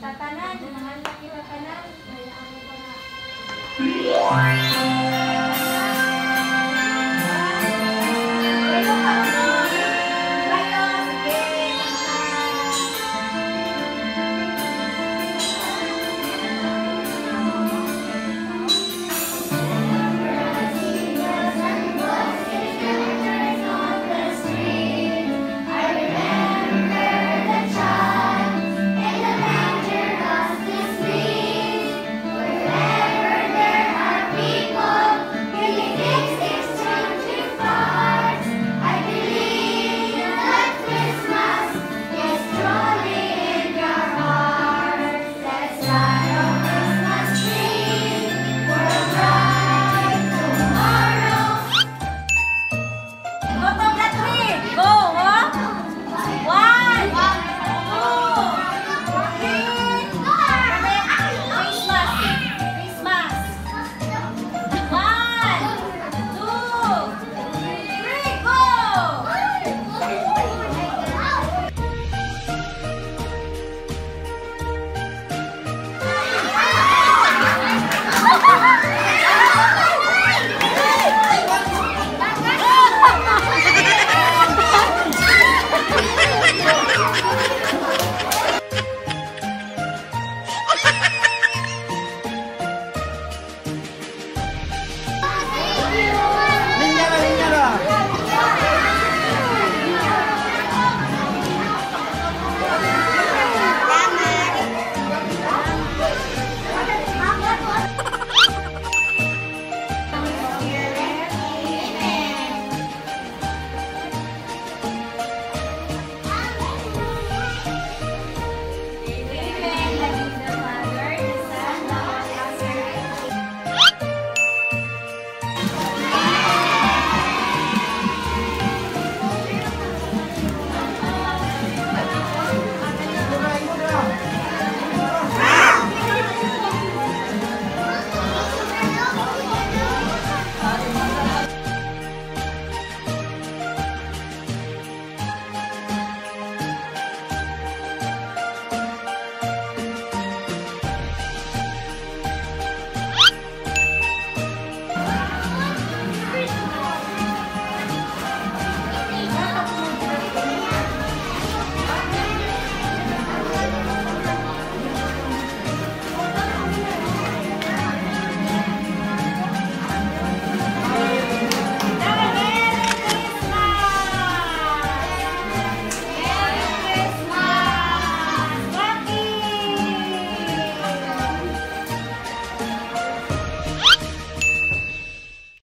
Kita tanan, mahal na kita tanan. Kaya ako pa nga.